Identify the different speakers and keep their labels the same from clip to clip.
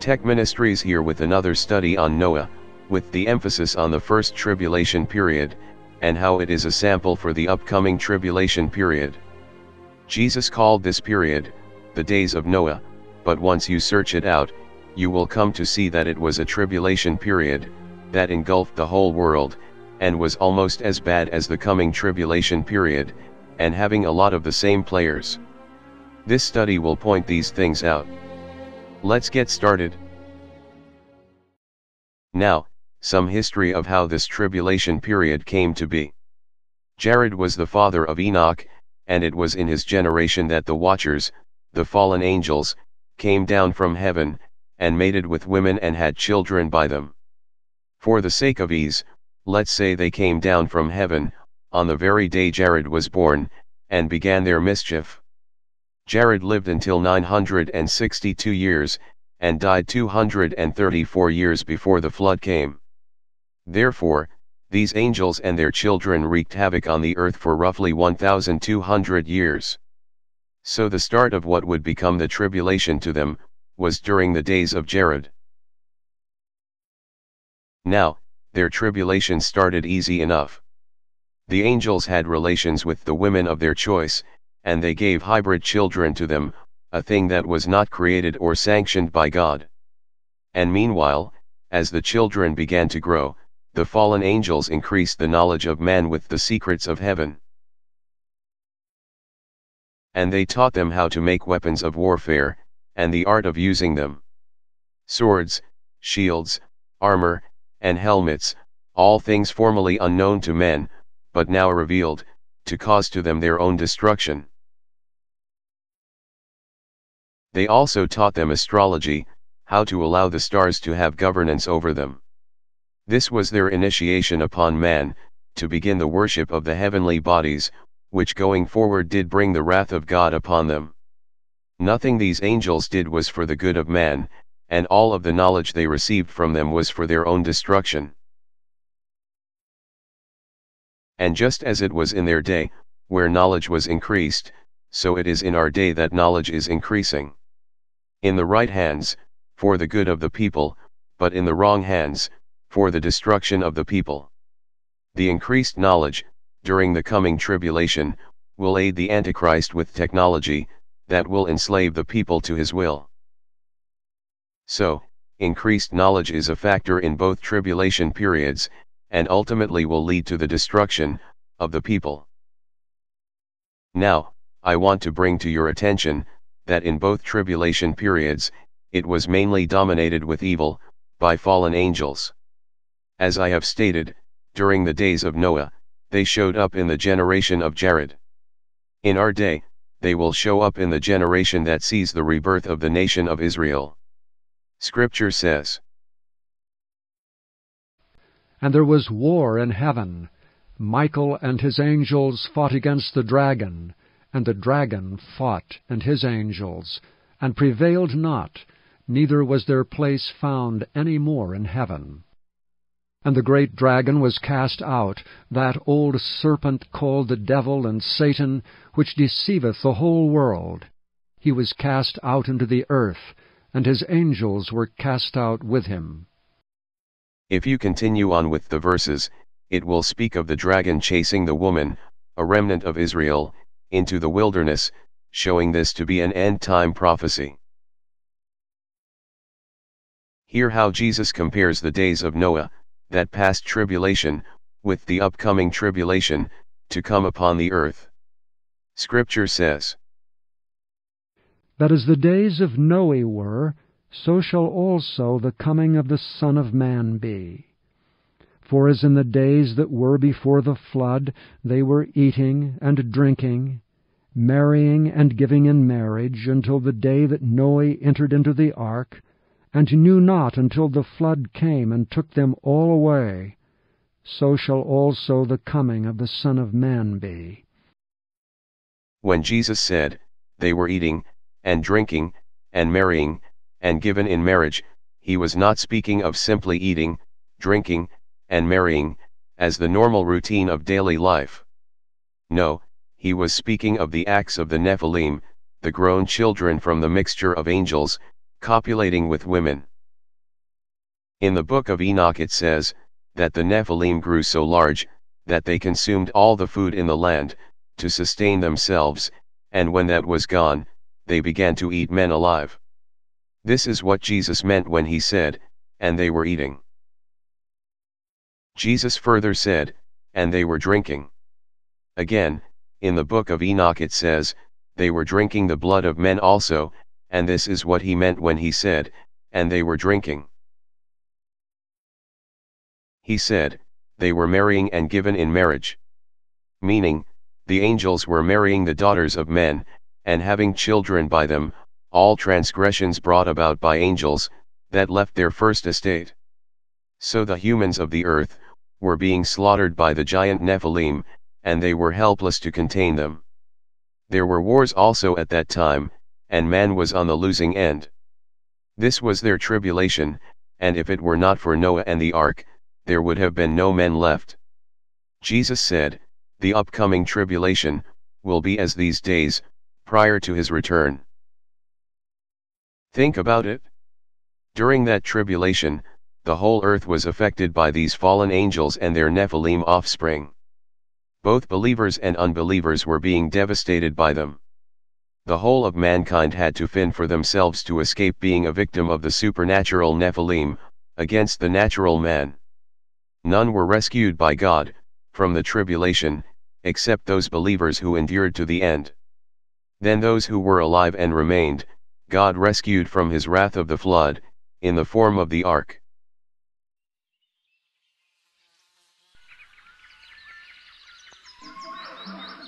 Speaker 1: Tec Ministries here with another study on Noah, with the emphasis on the first tribulation period, and how it is a sample for the upcoming tribulation period. Jesus called this period, the days of Noah, but once you search it out, you will come to see that it was a tribulation period, that engulfed the whole world, and was almost as bad as the coming tribulation period, and having a lot of the same players. This study will point these things out. Let's get started. Now, some history of how this tribulation period came to be. Jared was the father of Enoch, and it was in his generation that the Watchers, the fallen angels, came down from heaven, and mated with women and had children by them. For the sake of ease, let's say they came down from heaven, on the very day Jared was born, and began their mischief. Jared lived until 962 years, and died 234 years before the flood came. Therefore, these angels and their children wreaked havoc on the earth for roughly 1,200 years. So the start of what would become the tribulation to them, was during the days of Jared. Now, their tribulation started easy enough. The angels had relations with the women of their choice, and they gave hybrid children to them, a thing that was not created or sanctioned by God. And meanwhile, as the children began to grow, the fallen angels increased the knowledge of man with the secrets of heaven. And they taught them how to make weapons of warfare, and the art of using them. Swords, shields, armor, and helmets, all things formerly unknown to men, but now revealed, to cause to them their own destruction. They also taught them astrology, how to allow the stars to have governance over them. This was their initiation upon man, to begin the worship of the heavenly bodies, which going forward did bring the wrath of God upon them. Nothing these angels did was for the good of man, and all of the knowledge they received from them was for their own destruction. And just as it was in their day, where knowledge was increased, so it is in our day that knowledge is increasing. In the right hands, for the good of the people, but in the wrong hands, for the destruction of the people. The increased knowledge, during the coming tribulation, will aid the Antichrist with technology, that will enslave the people to his will. So, increased knowledge is a factor in both tribulation periods, and ultimately will lead to the destruction, of the people. Now, I want to bring to your attention, that in both tribulation periods, it was mainly dominated with evil, by fallen angels. As I have stated, during the days of Noah, they showed up in the generation of Jared. In our day, they will show up in the generation that sees the rebirth of the nation of Israel. Scripture says,
Speaker 2: And there was war in heaven. Michael and his angels fought against the dragon, and the dragon fought and his angels, and prevailed not, neither was their place found any more in heaven. And the great dragon was cast out, that old serpent called the devil and Satan, which deceiveth the whole world. He was cast out into the earth, and his angels were cast out with him.
Speaker 1: If you continue on with the verses, it will speak of the dragon chasing the woman, a remnant of Israel, into the wilderness, showing this to be an end-time prophecy. Hear how Jesus compares the days of Noah, that past tribulation, with the upcoming tribulation, to come upon the earth. Scripture says,
Speaker 2: That as the days of Noe were, so shall also the coming of the Son of Man be. For as in the days that were before the flood, they were eating and drinking, marrying and giving in marriage, until the day that Noe entered into the ark, and knew not until the flood came and took them all away, so shall also the coming of the Son of Man be.
Speaker 1: When Jesus said, they were eating, and drinking, and marrying, and given in marriage, he was not speaking of simply eating, drinking, and marrying, as the normal routine of daily life. No, he was speaking of the acts of the Nephilim, the grown children from the mixture of angels, copulating with women. In the book of Enoch it says, that the Nephilim grew so large, that they consumed all the food in the land, to sustain themselves, and when that was gone, they began to eat men alive. This is what Jesus meant when he said, and they were eating. Jesus further said, and they were drinking. Again, in the book of Enoch it says, they were drinking the blood of men also, and this is what he meant when he said, and they were drinking. He said, they were marrying and given in marriage. Meaning, the angels were marrying the daughters of men, and having children by them, all transgressions brought about by angels, that left their first estate. So the humans of the earth, were being slaughtered by the giant Nephilim, and they were helpless to contain them. There were wars also at that time, and man was on the losing end. This was their tribulation, and if it were not for Noah and the ark, there would have been no men left. Jesus said, the upcoming tribulation, will be as these days, prior to his return. Think about it. During that tribulation, the whole earth was affected by these fallen angels and their Nephilim offspring. Both believers and unbelievers were being devastated by them. The whole of mankind had to fend for themselves to escape being a victim of the supernatural Nephilim, against the natural man. None were rescued by God, from the tribulation, except those believers who endured to the end. Then those who were alive and remained, God rescued from his wrath of the flood, in the form of the ark.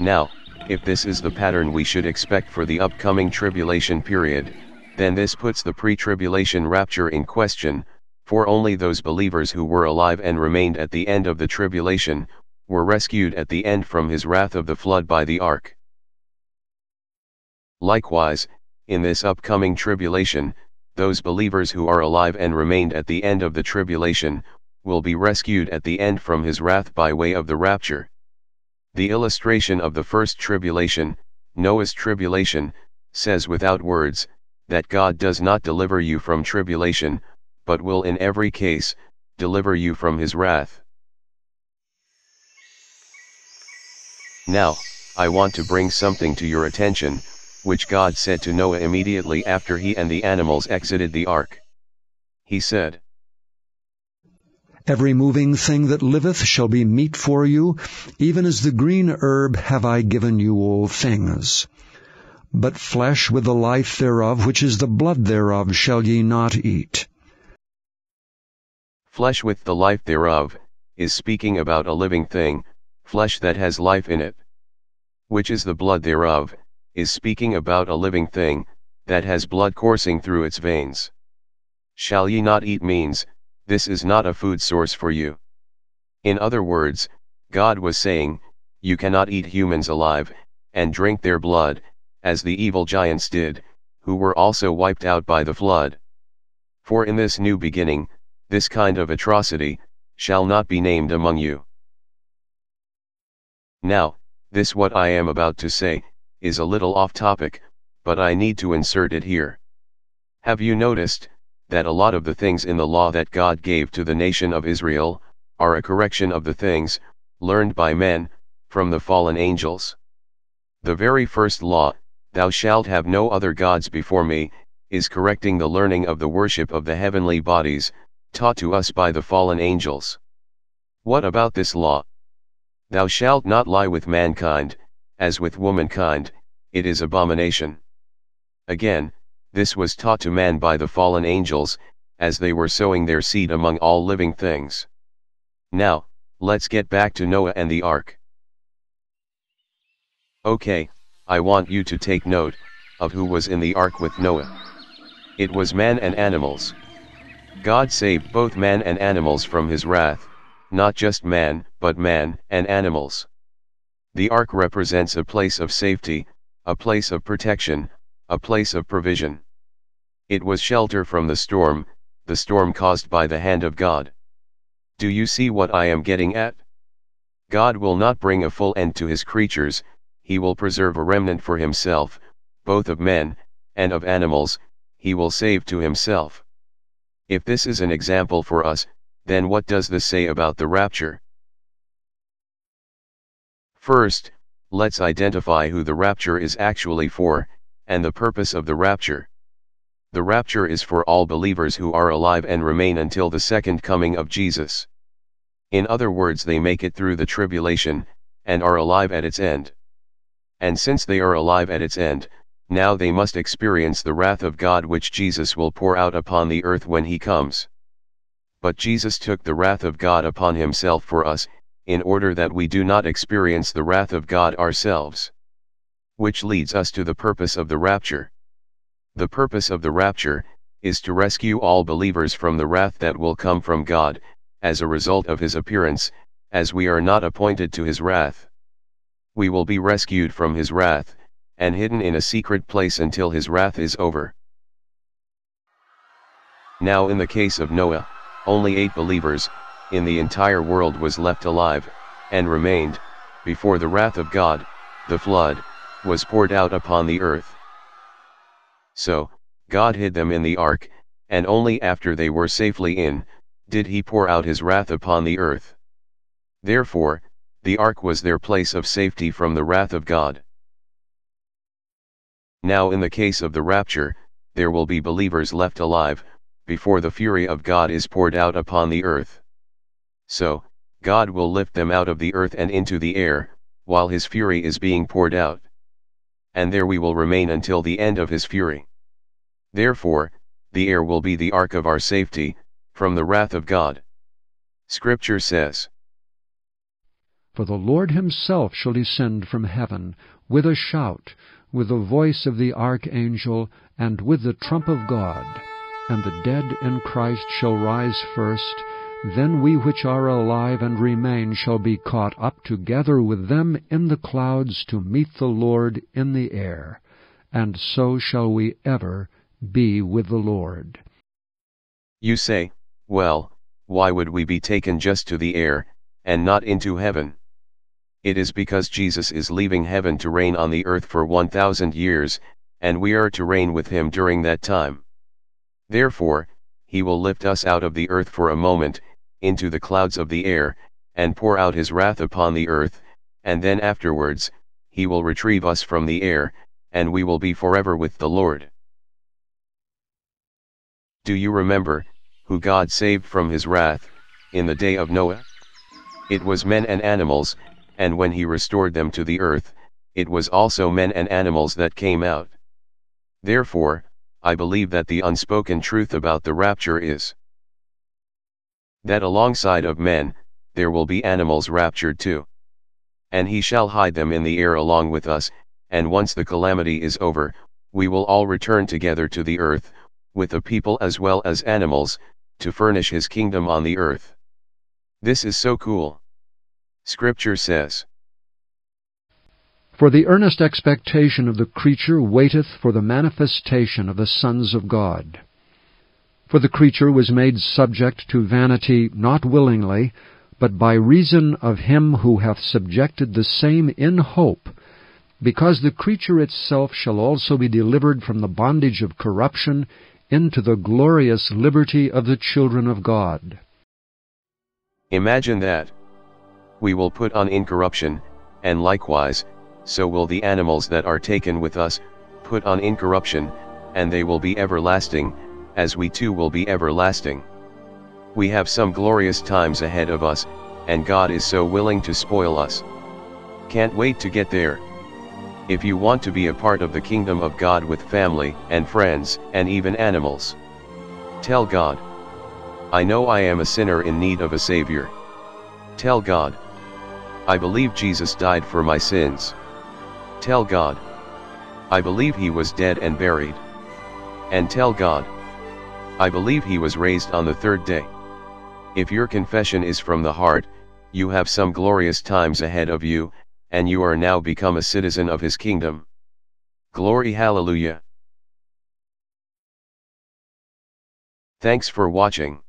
Speaker 1: Now, if this is the pattern we should expect for the upcoming tribulation period, then this puts the pre-tribulation rapture in question, for only those believers who were alive and remained at the end of the tribulation, were rescued at the end from his wrath of the flood by the ark. Likewise, in this upcoming tribulation, those believers who are alive and remained at the end of the tribulation, will be rescued at the end from his wrath by way of the rapture. The illustration of the first tribulation, Noah's tribulation, says without words, that God does not deliver you from tribulation, but will in every case, deliver you from his wrath. Now, I want to bring something to your attention, which God said to Noah immediately after he and the animals exited the ark. He said,
Speaker 2: Every moving thing that liveth shall be meat for you, even as the green herb have I given you all things. But flesh with the life thereof, which is the blood thereof, shall ye not eat.
Speaker 1: Flesh with the life thereof, is speaking about a living thing, flesh that has life in it. Which is the blood thereof, is speaking about a living thing, that has blood coursing through its veins. Shall ye not eat means, this is not a food source for you. In other words, God was saying, you cannot eat humans alive, and drink their blood, as the evil giants did, who were also wiped out by the flood. For in this new beginning, this kind of atrocity, shall not be named among you. Now, this what I am about to say, is a little off topic, but I need to insert it here. Have you noticed, that a lot of the things in the law that God gave to the nation of Israel, are a correction of the things, learned by men, from the fallen angels? The very first law, Thou shalt have no other gods before me, is correcting the learning of the worship of the heavenly bodies, taught to us by the fallen angels. What about this law? Thou shalt not lie with mankind, as with womankind, it is abomination. Again, this was taught to man by the fallen angels, as they were sowing their seed among all living things. Now, let's get back to Noah and the ark. Okay, I want you to take note, of who was in the ark with Noah. It was man and animals. God saved both man and animals from his wrath, not just man, but man and animals. The ark represents a place of safety, a place of protection, a place of provision. It was shelter from the storm, the storm caused by the hand of God. Do you see what I am getting at? God will not bring a full end to his creatures, he will preserve a remnant for himself, both of men, and of animals, he will save to himself. If this is an example for us, then what does this say about the rapture? First, let's identify who the rapture is actually for, and the purpose of the rapture. The rapture is for all believers who are alive and remain until the second coming of Jesus. In other words they make it through the tribulation, and are alive at its end. And since they are alive at its end, now they must experience the wrath of God which Jesus will pour out upon the earth when he comes. But Jesus took the wrath of God upon himself for us, in order that we do not experience the wrath of God ourselves. Which leads us to the purpose of the rapture. The purpose of the rapture, is to rescue all believers from the wrath that will come from God, as a result of his appearance, as we are not appointed to his wrath. We will be rescued from his wrath, and hidden in a secret place until his wrath is over. Now in the case of Noah, only eight believers, in the entire world was left alive, and remained, before the wrath of God, the flood, was poured out upon the earth. So, God hid them in the ark, and only after they were safely in, did he pour out his wrath upon the earth. Therefore, the ark was their place of safety from the wrath of God. Now in the case of the rapture, there will be believers left alive, before the fury of God is poured out upon the earth. So, God will lift them out of the earth and into the air, while his fury is being poured out. And there we will remain until the end of his fury. Therefore, the air will be the ark of our safety, from the wrath of God. Scripture says,
Speaker 2: For the Lord himself shall descend from heaven, with a shout, with the voice of the archangel, and with the trump of God. And the dead in Christ shall rise first, then we which are alive and remain shall be caught up together with them in the clouds to meet the Lord in the air, and so shall we ever be with the Lord.
Speaker 1: You say, well, why would we be taken just to the air, and not into heaven? It is because Jesus is leaving heaven to reign on the earth for 1,000 years, and we are to reign with him during that time. Therefore, he will lift us out of the earth for a moment, into the clouds of the air, and pour out his wrath upon the earth, and then afterwards, he will retrieve us from the air, and we will be forever with the Lord. Do you remember, who God saved from his wrath, in the day of Noah? It was men and animals, and when he restored them to the earth, it was also men and animals that came out. Therefore, I believe that the unspoken truth about the rapture is that alongside of men, there will be animals raptured too. And he shall hide them in the air along with us, and once the calamity is over, we will all return together to the earth, with the people as well as animals, to furnish his kingdom on the earth. This is so cool. Scripture says,
Speaker 2: For the earnest expectation of the creature waiteth for the manifestation of the sons of God. For the creature was made subject to vanity not willingly, but by reason of him who hath subjected the same in hope, because the creature itself shall also be delivered from the bondage of corruption into the glorious liberty of the children of God.
Speaker 1: Imagine that. We will put on incorruption, and likewise, so will the animals that are taken with us, put on incorruption, and they will be everlasting, as we too will be everlasting. We have some glorious times ahead of us, and God is so willing to spoil us. Can't wait to get there. If you want to be a part of the kingdom of God with family and friends and even animals, tell God. I know I am a sinner in need of a Savior. Tell God. I believe Jesus died for my sins. Tell God. I believe he was dead and buried. And tell God. I believe he was raised on the third day. If your confession is from the heart, you have some glorious times ahead of you, and you are now become a citizen of his kingdom. Glory Hallelujah. Thanks for watching.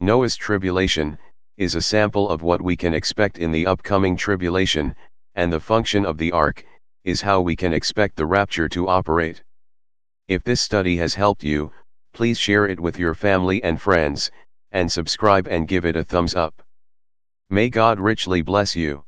Speaker 1: Noah's tribulation, is a sample of what we can expect in the upcoming tribulation, and the function of the ark, is how we can expect the rapture to operate. If this study has helped you, Please share it with your family and friends, and subscribe and give it a thumbs up. May God richly bless you.